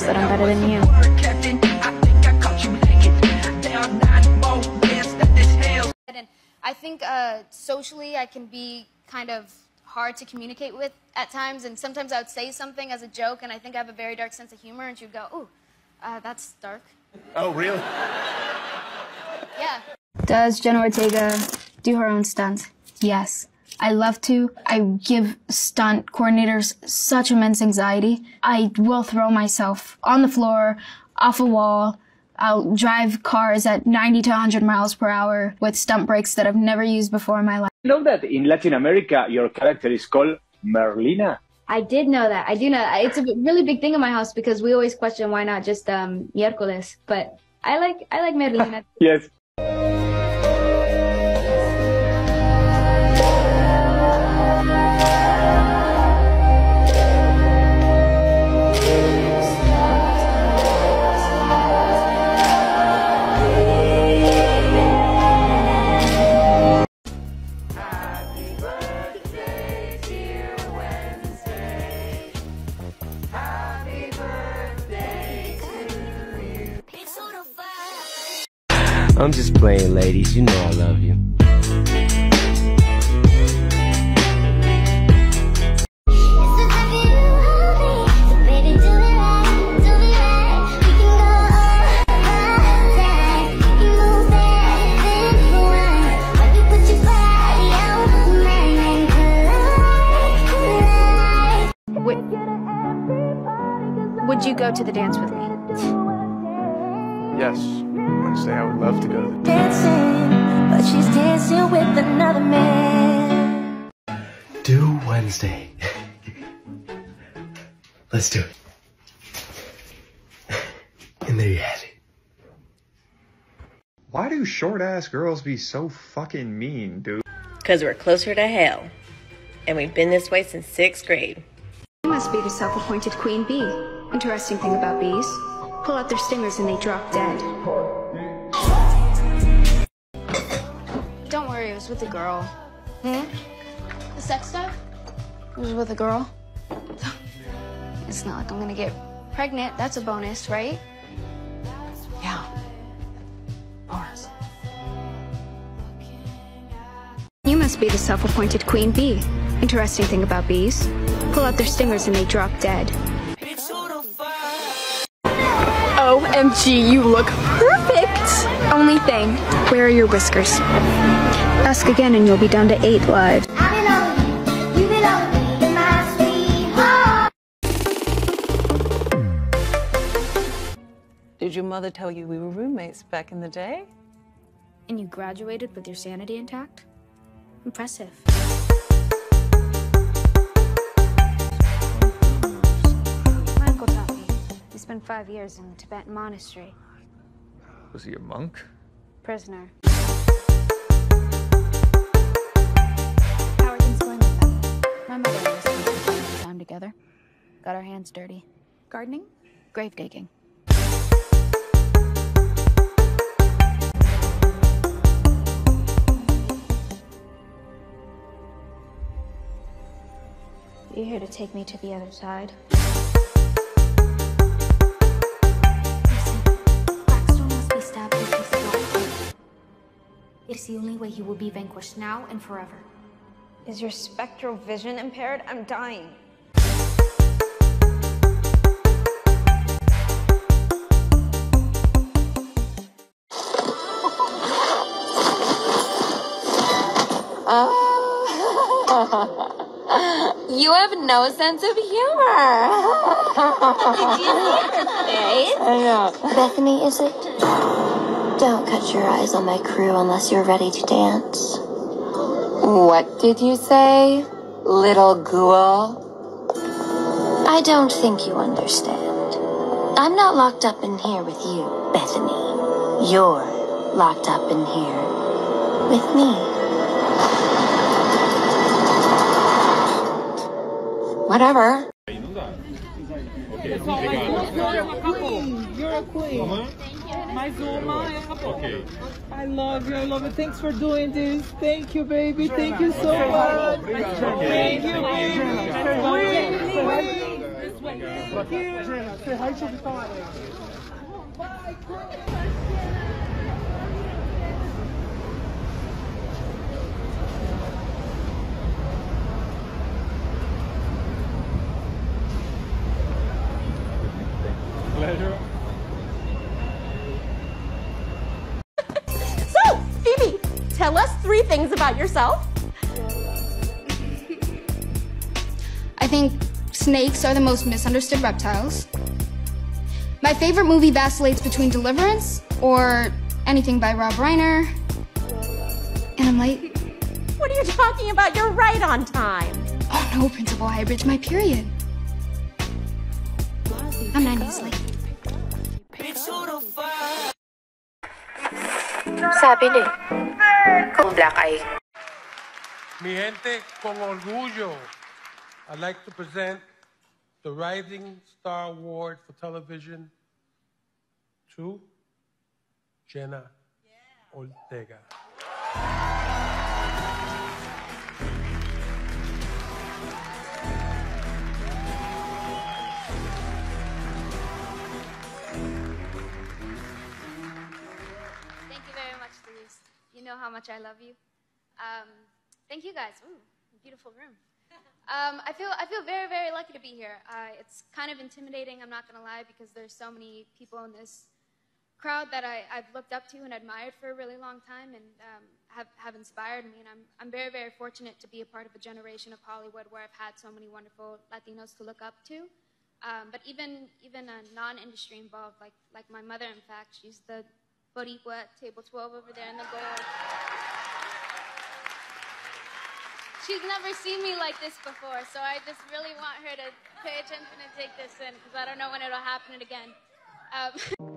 Just that I'm better than you. And I think uh, socially I can be kind of hard to communicate with at times, and sometimes I would say something as a joke, and I think I have a very dark sense of humor, and she would go, "Ooh, uh, that's dark." Oh, really? Yeah. Does Jenna Ortega do her own stunts? Yes. I love to. I give stunt coordinators such immense anxiety. I will throw myself on the floor, off a wall. I'll drive cars at 90 to 100 miles per hour with stunt brakes that I've never used before in my life. You know that in Latin America, your character is called Merlina? I did know that. I do know that. It's a really big thing in my house because we always question why not just um, miércoles. But I like I like Merlina. Yes. I'm just playing, ladies. You know I love you. Would, would you go to the dance with me? Yes. Wednesday, I would love to go to the. dancing, but she's dancing with another man. Do Wednesday. Let's do it. And there you have it. Why do short ass girls be so fucking mean, dude? Because we're closer to hell. And we've been this way since sixth grade. You must be the self-appointed queen bee. Interesting thing about bees. Pull out their stingers and they drop dead. Don't worry, it was with a girl. Hmm? The sex stuff? It was with a girl. It's not like I'm gonna get pregnant. That's a bonus, right? Yeah. Bonus. You must be the self-appointed queen bee. Interesting thing about bees. Pull out their stingers and they drop dead. OMG, you look perfect! Only thing, where are your whiskers? Ask again and you'll be down to eight lives. Did your mother tell you we were roommates back in the day? And you graduated with your sanity intact? Impressive. Spent five years in the Tibetan monastery. Was he a monk? Prisoner. How are things going with them? My mother and I spent some quality time together. Got our hands dirty. Gardening? Grave digging. You here to take me to the other side? It's the only way he will be vanquished now and forever. Is your spectral vision impaired? I'm dying. You have no sense of humor. Did you see her face? I know. Bethany, is it? Don't cut your eyes on my crew unless you're ready to dance. What did you say, little ghoul? I don't think you understand. I'm not locked up in here with you, Bethany. You're locked up in here with me. Whatever. You're a queen. You're a queen. Mais uma é okay. I love you, I love you. Thanks for doing this. Thank you, baby. Thank you so much. Thank you, baby. Thank you. Say tell us three things about yourself. I think snakes are the most misunderstood reptiles. My favorite movie vacillates between Deliverance or anything by Rob Reiner. And I'm late. What are you talking about? You're right on time. Oh no, Principal Highbridge, my period. I'm 90s late. Sabi ni, kung black eye. Mi gente, con orgullo, I'd like to present the Rising Star Award for television to Jenna Ortega. You know how much I love you. Um, thank you guys. Ooh, beautiful room. Um, I feel I feel very very lucky to be here. Uh, it's kind of intimidating. I'm not gonna lie because there's so many people in this crowd that I, I've looked up to and admired for a really long time and um, have, have inspired me. And I'm, I'm very, very fortunate to be a part of a generation of Hollywood where I've had so many wonderful Latinos to look up to. Um, but even, even a non-industry involved, like, like my mother, in fact, she's the Boricua table 12 over there in the gold. She's never seen me like this before, so I just really want her to pay attention and take this in because I don't know when it'll happen again. Um,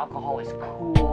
alcohol is cool?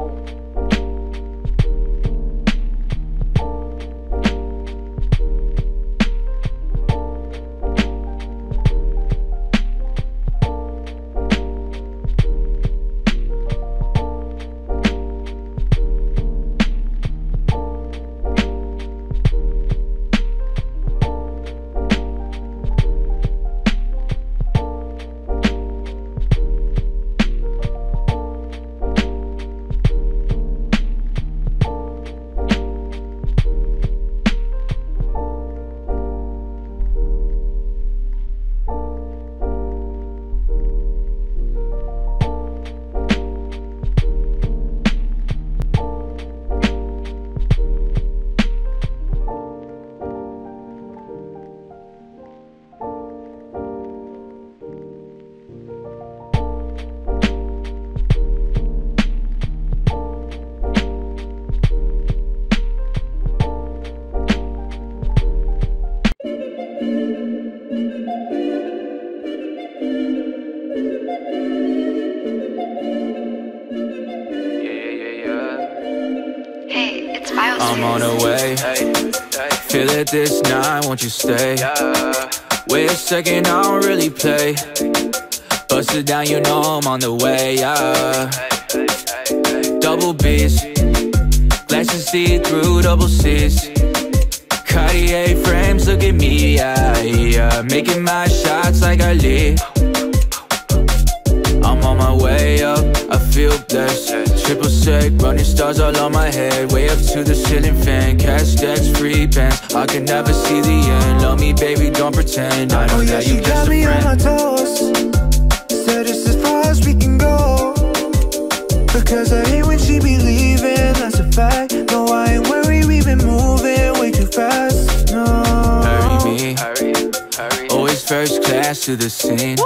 I'm on the way. Feel it this night, won't you stay? Wait a second, I don't really play. Bust it down, you know I'm on the way. Yeah. Double B's, glasses see through double C's. Cartier frames, look at me, yeah, yeah. Making my shots like I lead. I'm on my way up, I feel blessed. Triple sec, running stars all on my head. Way up to the ceiling fan, cash stacks, free bands. I can never see the end. Love me, baby, don't pretend. I know Oh yeah, that she you got just a me on my friend. toes. Said it's as far as we can go. Because I hate when she be leaving, that's a fact. No, I ain't worried, We've been moving way too fast. No. Hurry me, always first class to the scene.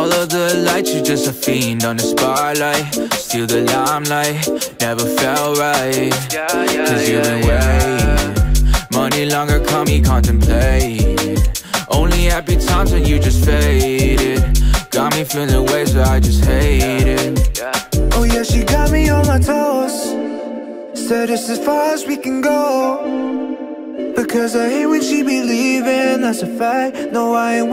All of the lights, you're just a fiend on the spotlight. Steal the limelight, never felt right. Cause you've been waiting. Money longer, call me contemplate. Only happy times when you just faded. Got me feeling ways that I just hate it. Oh yeah, she got me on my toes. Said it's as far as we can go. Because I hate when she be leaving, that's a fact. No, I ain't